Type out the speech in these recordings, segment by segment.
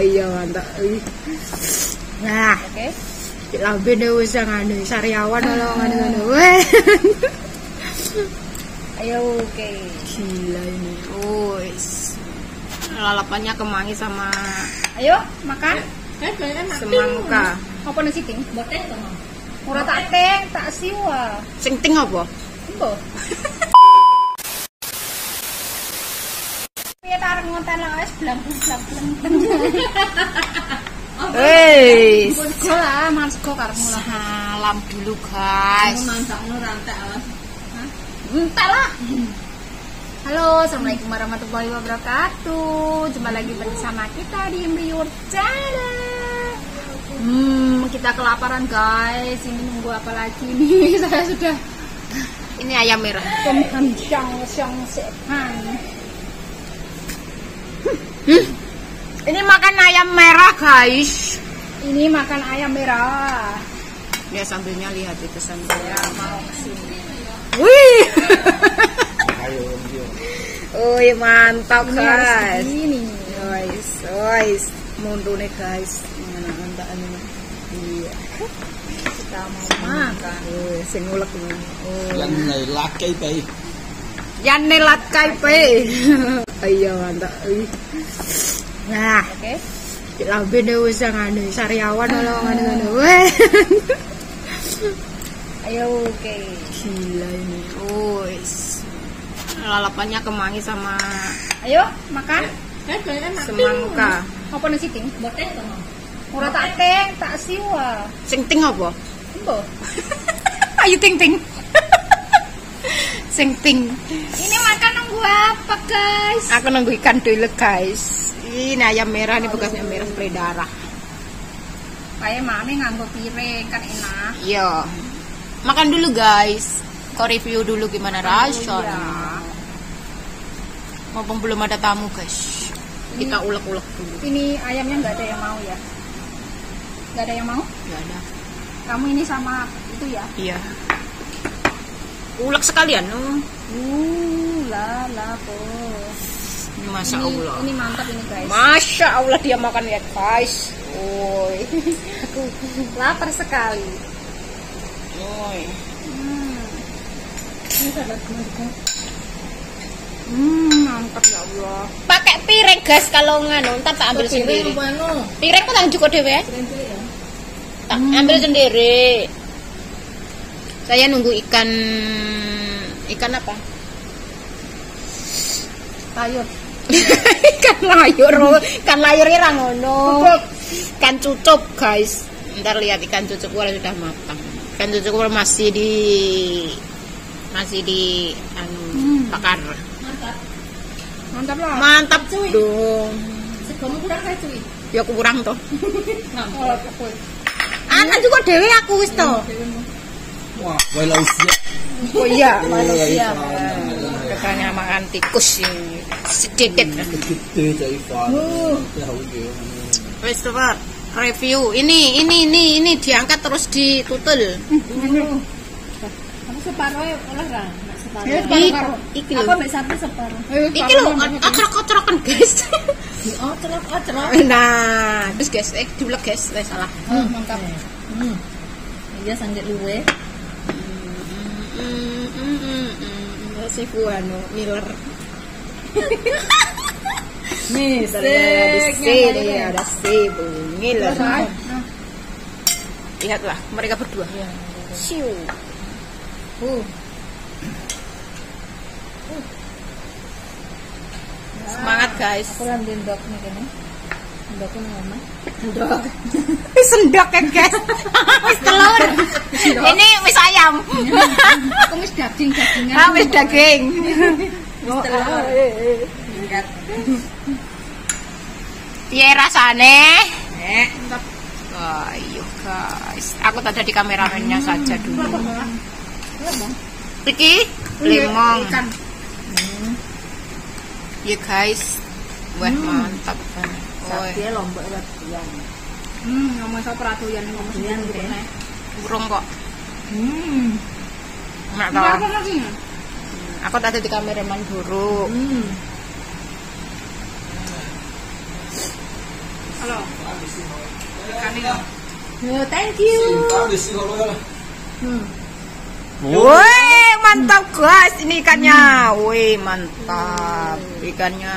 iya mantap nah Oke. lambe deh wis ngene sariawan kalau ngene-ngene weh Ayo, oke. gila ini wis lalapannya kemangi sama Ayo, makan. semangka Apa nasi ting? Botek to, Ora tak teng, tak siwa. sing ting apa Embo. Piye tareng ngonten es blang-blang. Wes Go lah, mas go karepmu lah. salam dulu guys Entar lah. Halo, assalamualaikum warahmatullahi wabarakatuh. Jumpa lagi bersama kita di Mriur Channel. Hmm, kita kelaparan guys. Ini nunggu apa lagi nih? Saya sudah ini ayam merah kemhan syang syang sehan. Ini makan ayam merah guys. Ini makan ayam merah. ya sambilnya lihat itu sambil Ya, mau ke sini. wih. Wih mantap Ini guys. begini. guys guys. Mundur nih guys. Mana mantap ini. Iya. Kita mau makan. Wih, sing ngulek ini oh Lần này là cây bì yan nelat kai pe iya mantap nah. Oke. lambe deh wis ngene sariawan kalau ngene-ngene weh. Ayo, oke. gila ini. Wis. Lalapannya kemangi sama Ayo, makan. semangka. Apa nasi ting? Botek to, Ora tak teng, tak siwa. sing ting apa? Embo. ayo ting ting sing ting Ini makan nunggu apa, guys? aku nunggu ikan dulu guys ini ayam merah ini bekasnya merah spray darah Kayak mami nganggo piring kan enak. iya makan dulu guys kau review dulu gimana rasanya Iya. mumpung belum ada tamu guys kita ulek-ulek dulu Ini ayamnya nggak ada yang mau ya? Nggak ada yang mau? ya ada Kamu ini sama itu ya? iya ulek sekalian no. Uh, la la bos. ini masya Ini, Allah ini mantap ini guys. masya Allah dia makan ya guys woi Aku lapar sekali. woi Hmm. Ini. Hmm, mantap ya Allah. Pakai piring guys kalau nganu, ntar tak ambil sendiri. Piring kok tak cukup dewe ya? Tak ambil sendiri. Saya nunggu ikan ikan apa? Sayur. ikan layur, ikan layur ini ngono. Ikan cucup guys. Ntar lihat ikan cucup gua sudah matang. Ikan cucup gua masih di masih di anu bakar. Mantap. Mantap lah. Mantap dong. Kamu kurang saya cuy. Ya kurang toh. Oh, aku. Anak juga dewe aku wis toh. Wah, lâu xíu Oh iya, manusia. Katanya makan tikus ini sedikit. Còn Cái hậu kiểu Wis coba review. Ini ini ini ini diangkat terus ditutul. Kamu separuh ya olah kan? Separuh. Iki lho. mbak sapi separuh? Iki lho acrok-acrokan guys. Oh, oh, celok. Nah, terus guys, eh diulek guys, salah. Oh, mantap. Hmm. Iya sangat luwe. Hmm, hmm, hmm, hmm. Si Fuano Miller. Nih, Ada si, Miller. Lihatlah mereka berdua. Siu. Uh. Semangat guys. Aku lan dendok nih kene. Dendokku nang omah. Sendok ya guys. Wis telur. Ini wis ayam. Aku wis daging-dagingan. Ah wis daging. Wis telur. Ingat. Piye rasane? Eh, mantap. Ayo guys. Aku tadi di kameramennya saja dulu. Iki lemong. Ikan. Ya guys. Wah mantap banget. Woi, Dia lombok latihan. Hmm, ngomong soal peraturan ngomong sendiri gitu nih. burung kok. Hmm. Enggak Apa tahu. lagi? Aku tadi di kameraman buruk. Hmm. Ikannya loh. Yo, thank you. Ya. Hmm. Woi, mantap guys, ini ikannya. Woi, mantap ikannya.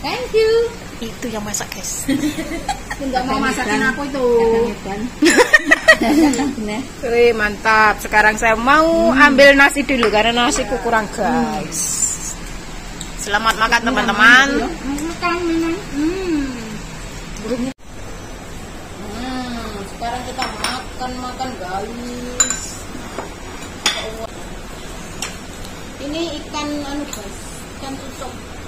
Thank you. Itu yang masak, guys. Enggak mau masakin aku itu. Woi, mantap. Sekarang saya mau ambil nasi dulu karena nasiku kurang, guys. Selamat makan, teman-teman. Makan memang. Hmm. Hmm, sekarang kita makan makan guys. Ini ikan anu guys, ikan tusuk.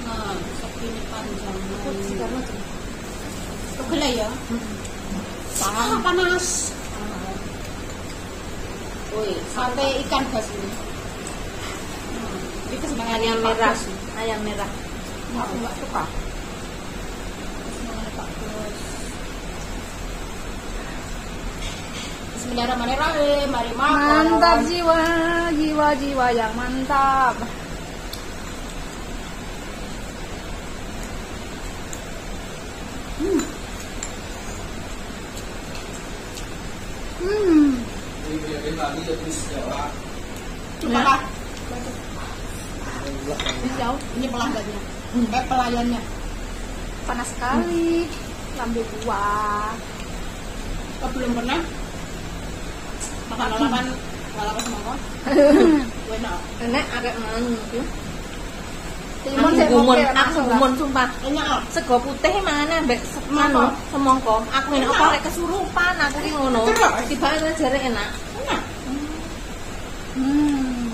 Panas. Sate ikan guys ini. Itu sebenarnya Ayam merah. Ayam merah. Enggak, enggak suka. Bos. Bismillahirrahmanirrahim. Mari makan. Mantap jiwa, jiwa jiwa yang mantap. Hmm. Ini. Coba lah. Jauh. Ini pelanggannya. Eh pelayannya. Panas sekali. Lambe buah. Kau belum pernah makan lalapan lalapan semangka? Enak. Nek agak ya. Timun Aku gumun, aku gumun sumpah. Sego putih mana mbek se- Semangka. anu, semangka. Aku enak apa rek kesurupan aku ki ngono. Tiba jare enak. Enak. Hmm.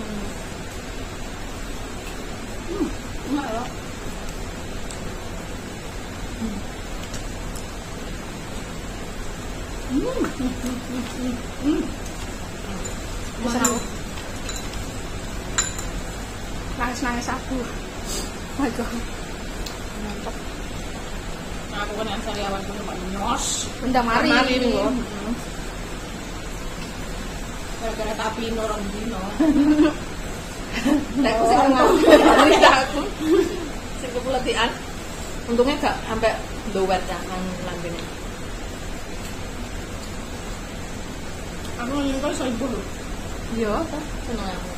Enak loh. Pesan aku. Nangis-nangis aku. My god. Mantap. Nah, aku kan yang sariawan dulu Pak Nyos. Benda mari. Ini loh. Gara-gara tapi dino. Nek aku sing ngomong ya aku. Sing kepuletian. Untungnya gak sampai dowet ya nang lambene. Aku loh. Iya, seneng aku.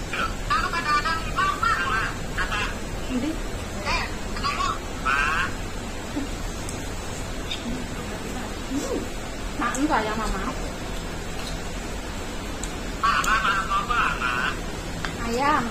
teman Nah, enggak ya mama. Ayam. Ayam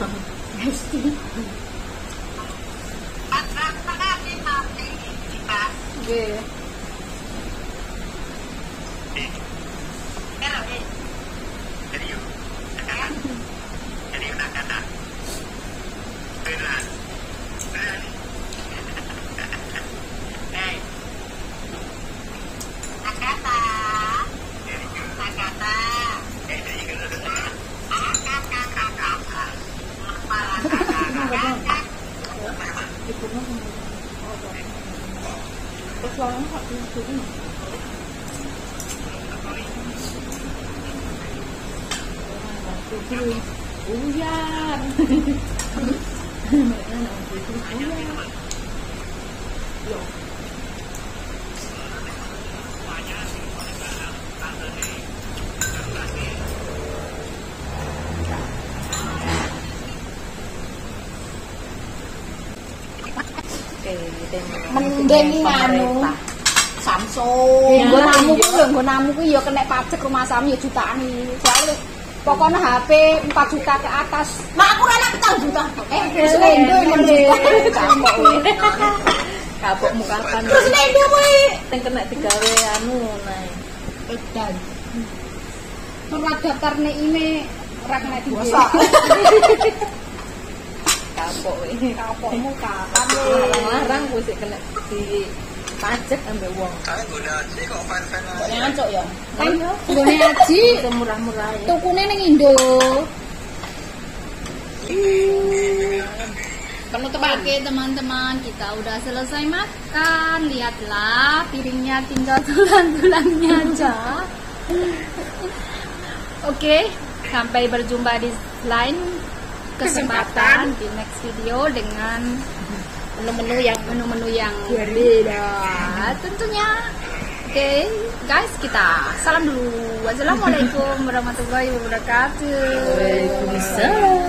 Ang mga ni Mami, di ba? Yeah. 우리 우야 우야 mình đem làm luôn. Sắm xô. Bữa nào mua cũng đừng bữa nào mua cái dược cái này bạc chắc mà sắm nhiều chú tả thì quá luôn. pokoknya HP 4 juta ke atas. Mak aku anak tahu juta. Eh terus lendu yang dia kapok kabuk muka kan terus lendu woi yang kena digawe anu naik. Edan. Merah daftar nih ini rak nih tiga kabuk kapok muka kamu larang larang gue sih kena di pajak ambek wong. kok ngancuk ya Kan nggone aji Murah-murah ya. tukune ning Indo. penutupan Oke teman-teman, kita udah selesai makan. Lihatlah piringnya tinggal tulang-tulangnya aja. Oke, sampai berjumpa di lain kesempatan di next video dengan menu-menu yang menu-menu yang berbeda tentunya. Oke, guys, kita salam dulu. Wassalamualaikum warahmatullahi wabarakatuh. Waalaikumsalam.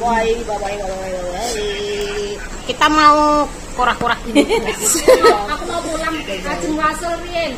Bye. bye bye bye bye kita mau korah-korah ini Aku mau pulang. Ajeng wasel riyen.